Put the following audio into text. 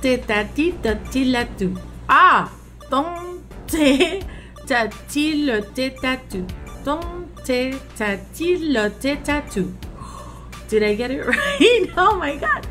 te tati tati latu. Ah, ton te tati le te tatu. Ton te tati le te tatu. Did I get it right? Oh my god.